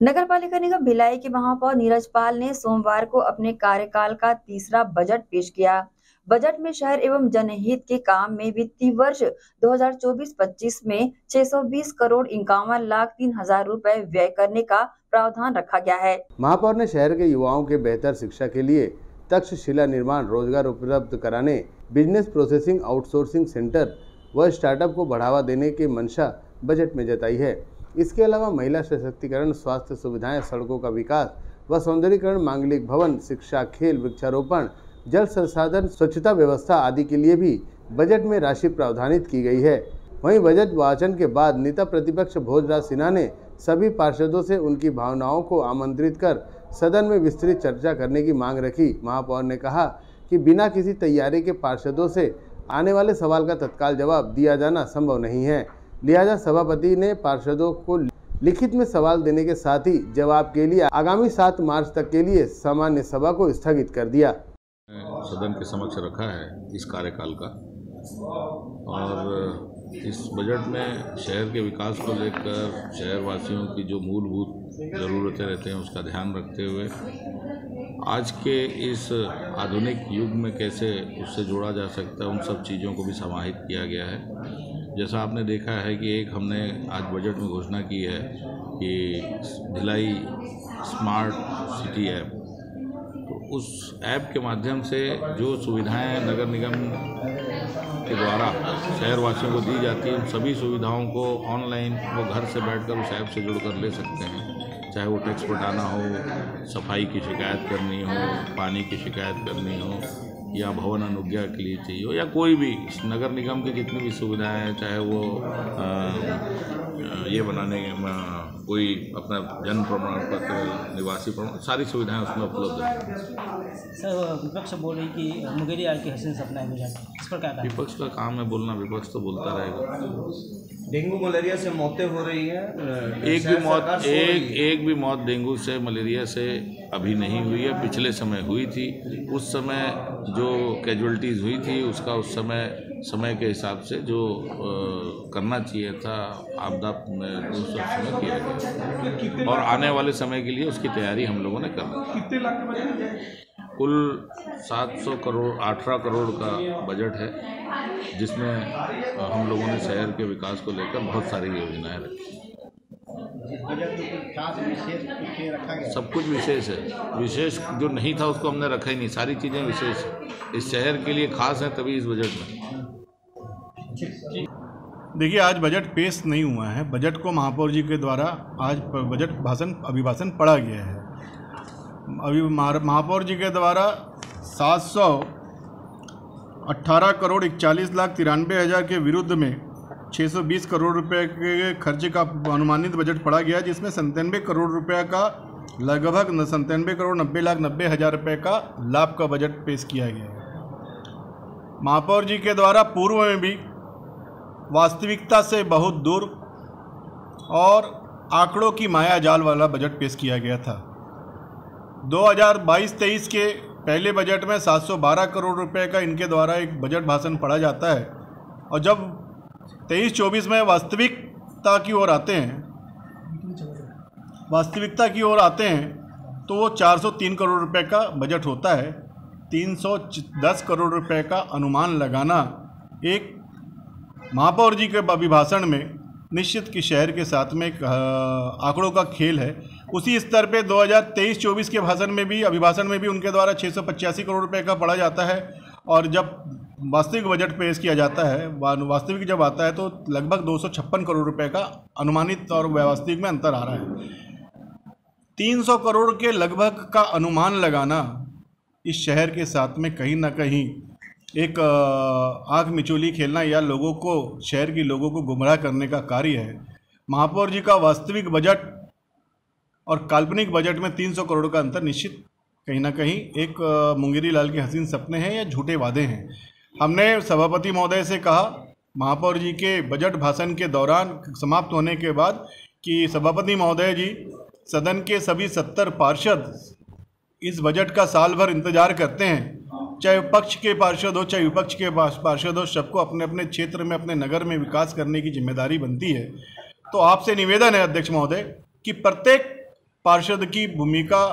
नगर पालिका निगम भिलाई के महापौर नीरज पाल ने सोमवार को अपने कार्यकाल का तीसरा बजट पेश किया। बजट में शहर एवं जनहित के काम में वित्तीय वर्ष 2024-25 में 620 करोड़ इक्यावन लाख तीन हज़ार रूपए व्यय करने का प्रावधान रखा गया है। महापौर ने शहर के युवाओं के बेहतर शिक्षा के लिए तक्षशिला निर्माण रोज़गार उपलब्ध कराने, बिज़नेस प्रोसेसिंग आउटसोर्सिंग सेंटर व स्टार्टअप को बढ़ावा देने की मंशा बजट में जताई है। इसके अलावा महिला सशक्तिकरण, स्वास्थ्य सुविधाएँ, सड़कों का विकास व सौंदर्यीकरण, मांगलिक भवन, शिक्षा, खेल, वृक्षारोपण, जल संसाधन, स्वच्छता व्यवस्था आदि के लिए भी बजट में राशि प्रावधानित की गई है। वहीं बजट वाचन के बाद नेता प्रतिपक्ष भोजराज सिन्हा ने सभी पार्षदों से उनकी भावनाओं को आमंत्रित कर सदन में विस्तृत चर्चा करने की मांग रखी। महापौर ने कहा कि बिना किसी तैयारी के पार्षदों से आने वाले सवाल का तत्काल जवाब दिया जाना संभव नहीं है। लिहाजा सभापति ने पार्षदों को लिखित में सवाल देने के साथ ही जवाब के लिए आगामी सात मार्च तक के लिए सामान्य सभा को स्थगित कर दिया। सदन के समक्ष रखा है इस कार्यकाल का। और इस बजट में शहर के विकास को लेकर शहरवासियों की जो मूलभूत ज़रूरतें रहते हैं उसका ध्यान रखते हुए आज के इस आधुनिक युग में कैसे उससे जोड़ा जा सकता है, उन सब चीज़ों को भी समाहित किया गया है। जैसा आपने देखा है कि एक हमने आज बजट में घोषणा की है कि भिलाई स्मार्ट सिटी ऐप। तो उस ऐप के माध्यम से जो सुविधाएँ नगर निगम के द्वारा शहरवासियों को दी जाती है, उन सभी सुविधाओं को ऑनलाइन वो घर से बैठकर उस ऐप से जुड़कर ले सकते हैं। चाहे वो टैक्स पटाना हो, सफ़ाई की शिकायत करनी हो, पानी की शिकायत करनी हो या भवन अनुज्ञा के लिए चाहिए हो या कोई भी नगर निगम की जितनी भी सुविधाएँ हैं चाहे वो आ, ये बनाने कोई अपना जन्म प्रमाण पत्र निवासी प्रमाण सारी सुविधाएँ उसमें उपलब्ध हैं। सर विपक्ष बोल रही कि मुंगेरी आर के हसन सपना है इस पर क्या विपक्ष का काम है बोलना विपक्ष तो बोलता रहेगा। डेंगू मलेरिया से मौतें हो रही हैं एक भी मौत एक एक भी मौत डेंगू से मलेरिया से अभी नहीं हुई है पिछले समय हुई थी। उस समय जो कैजुअलिटीज़ हुई थी उसका उस समय समय के हिसाब से जो आ, करना चाहिए था आपदा में उस समय किया गया। और आने वाले समय के लिए उसकी तैयारी हम लोगों ने कर कुल 700 करोड़ 18 करोड़ का बजट है जिसमें हम लोगों ने शहर के विकास को लेकर बहुत सारी योजनाएँ रखी। सब कुछ विशेष है। विशेष जो नहीं था उसको हमने रखा ही नहीं। सारी चीज़ें विशेष इस शहर के लिए खास है तभी इस बजट में। देखिए आज बजट पेश नहीं हुआ है। बजट को महापौर जी के द्वारा आज बजट भाषण अभिभाषण पढ़ा गया है। अभी महापौर जी के द्वारा सात सौ अट्ठारह करोड़ इकचालीस लाख तिरानवे हज़ार के विरुद्ध में 620 करोड़ रुपए के खर्चे का अनुमानित बजट पड़ा गया, जिसमें संतानवे करोड़ रुपए का, लगभग संतानवे करोड़ नब्बे लाख नब्बे हज़ार रुपये का लाभ का बजट पेश किया गया है। महापौर जी के द्वारा पूर्व में भी वास्तविकता से बहुत दूर और आंकड़ों की माया जाल वाला बजट पेश किया गया था। 2022-23 के पहले बजट में 712 करोड़ रुपए का इनके द्वारा एक बजट भाषण पढ़ा जाता है और जब 23-24 में वास्तविकता की ओर आते हैं। वास्तविकता की ओर आते हैं तो वो 403 करोड़ रुपए का बजट होता है। 310 करोड़ रुपए का अनुमान लगाना एक महापौर जी के अभिभाषण में, निश्चित कि शहर के साथ में एक आंकड़ों का खेल है। उसी स्तर पे 2023-24 के भाषण में भी, अभिभाषण में भी उनके द्वारा छः सौ पचासी करोड़ रुपए का पढ़ा जाता है। और जब वास्तविक बजट पेश किया जाता है। वास्तविक जब आता है तो लगभग दो सौ छप्पन करोड़ रुपए का अनुमानित और वास्तविक में अंतर आ रहा है। 300 करोड़ के लगभग का अनुमान लगाना इस शहर के साथ में कहीं ना कहीं एक आँख मिचोली खेलना या लोगों को, शहर के लोगों को गुमराह करने का कार्य है। महापौर जी का वास्तविक बजट और काल्पनिक बजट में 300 करोड़ का अंतर निश्चित कहीं ना कहीं एक मुंगेरी लाल के हसीन सपने हैं या झूठे वादे हैं। हमने सभापति महोदय से कहा, महापौर जी के बजट भाषण के दौरान समाप्त होने के बाद कि सभापति महोदय जी, सदन के सभी सत्तर पार्षद इस बजट का साल भर इंतज़ार करते हैं। चाहे पक्ष के पार्षद हो, चाहे विपक्ष के पार्षद हो, सबको अपने अपने क्षेत्र में, अपने नगर में विकास करने की ज़िम्मेदारी बनती है। तो आपसे निवेदन है अध्यक्ष महोदय, कि प्रत्येक पार्षद की भूमिका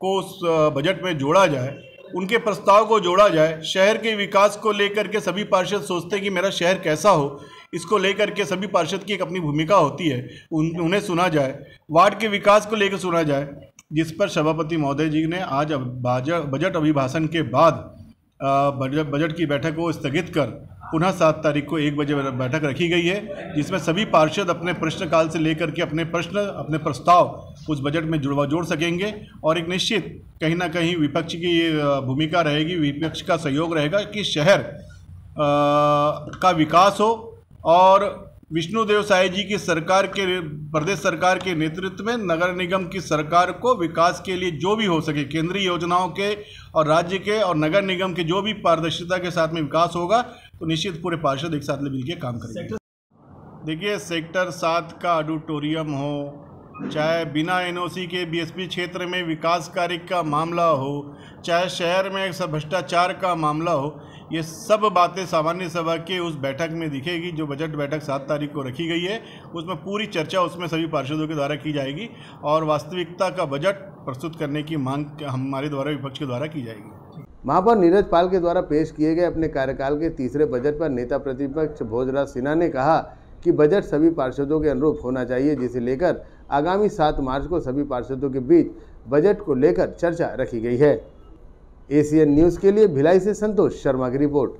को उस बजट में जोड़ा जाए। उनके प्रस्ताव को जोड़ा जाए, शहर के विकास को लेकर के सभी पार्षद सोचते हैं कि मेरा शहर कैसा हो, इसको लेकर के सभी पार्षद की एक अपनी भूमिका होती है, उन, उन्हें सुना जाए, वार्ड के विकास को लेकर सुना जाए, जिस पर सभापति महोदय जी ने आज बजट अभिभाषण के बाद बजट बजट की बैठक को स्थगित कर पुनः सात तारीख को एक बजे बैठक रखी गई है, जिसमें सभी पार्षद अपने प्रश्नकाल से लेकर के अपने प्रश्न, अपने प्रस्ताव उस बजट में जुड़वा जोड़ सकेंगे और एक निश्चित कहीं ना कहीं विपक्ष की भूमिका रहेगी, विपक्ष का सहयोग रहेगा कि शहर का विकास हो और विष्णुदेव साय जी की सरकार के, प्रदेश सरकार के नेतृत्व में नगर निगम की सरकार को विकास के लिए जो भी हो सके, केंद्रीय योजनाओं के और राज्य के और नगर निगम के जो भी पारदर्शिता के साथ में विकास होगा तो निश्चित पूरे पार्षद एक साथ मिल के काम करेंगे। देखिए सेक्टर सात का ऑडिटोरियम हो चाहे बिना एनओसी के बीएसपी क्षेत्र में विकास कार्य का मामला हो चाहे शहर में भ्रष्टाचार का मामला हो ये सब बातें सामान्य सभा के उस बैठक में दिखेगी जो बजट बैठक सात तारीख को रखी गई है। उसमें पूरी चर्चा उसमें सभी पार्षदों के द्वारा की जाएगी और वास्तविकता का बजट प्रस्तुत करने की मांग हमारे द्वारा विपक्ष के द्वारा की जाएगी। महापौर नीरज पाल के द्वारा पेश किए गए अपने कार्यकाल के तीसरे बजट पर नेता प्रतिपक्ष भोजराज सिन्हा ने कहा कि बजट सभी पार्षदों के अनुरूप होना चाहिए, जिसे लेकर आगामी सात मार्च को सभी पार्षदों के बीच बजट को लेकर चर्चा रखी गई है। एसीएन न्यूज़ के लिए भिलाई से संतोष शर्मा की रिपोर्ट।